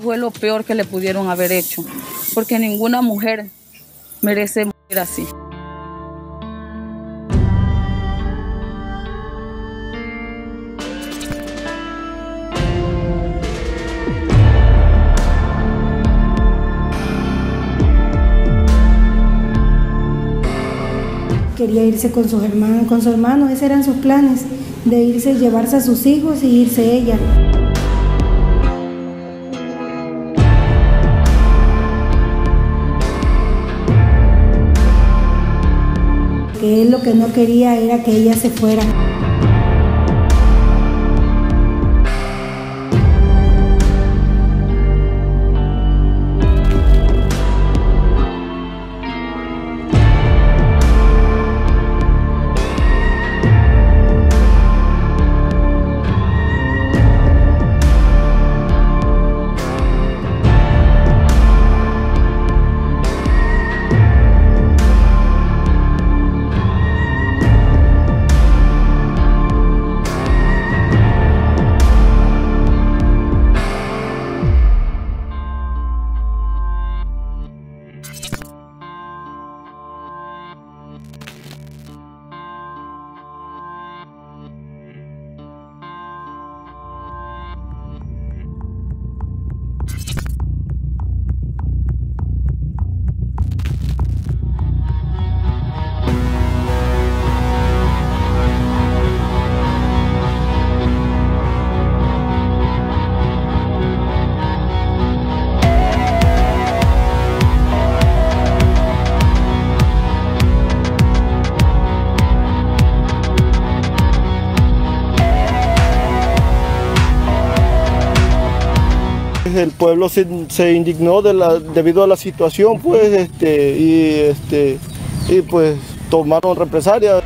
fue lo peor que le pudieron haber hecho, porque ninguna mujer merece morir así. quería irse con sus hermanos, con su hermano, esos eran sus planes, de irse, llevarse a sus hijos y irse ella. Él lo que no quería era que ella se fuera. El pueblo se, indignó debido a la situación, pues, este, y, este, y pues tomaron represalias.